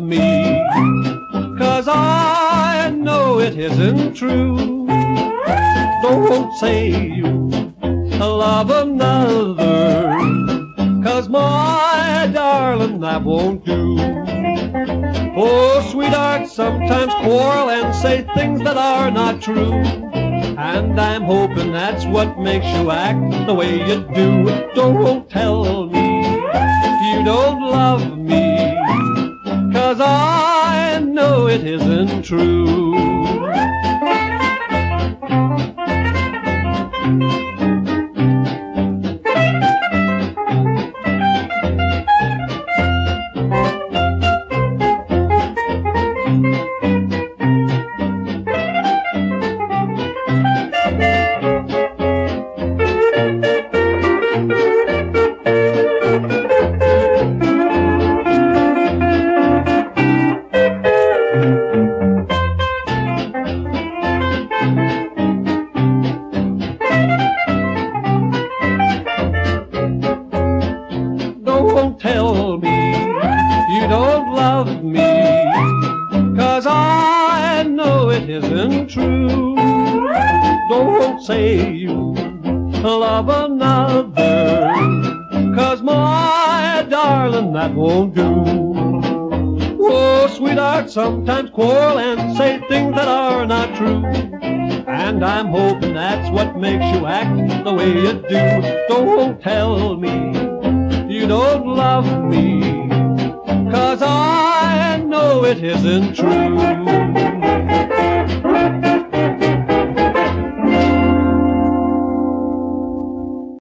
me. Cause I know it isn't true. Don't say you love another. Cause my darling, that won't do. Oh, sweetheart, sometimes quarrel and say things that are not true. And I'm hoping that's what makes you act the way you do. Don't tell Cause I know it isn't true. Isn't true. Don't say you love another. Cause my darling, that won't do. Oh, sweetheart, sometimes quarrel and say things that are not true. And I'm hoping that's what makes you act the way you do. Don't tell me you don't love me. Cause I know it isn't true. Thank you.